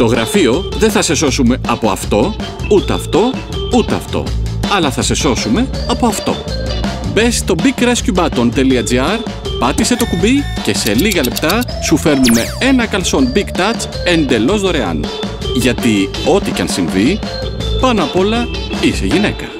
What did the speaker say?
Το γραφείο δεν θα σε σώσουμε από αυτό, ούτε αυτό, ούτε αυτό. Αλλά θα σε σώσουμε από αυτό. Μπε στο bigrescuebutton.gr, πάτησε το κουμπί και σε λίγα λεπτά σου φέρνουμε ένα καλσόν Big Touch εντελώς δωρεάν. Γιατί ό,τι και αν συμβεί, πάνω απ' όλα είσαι γυναίκα.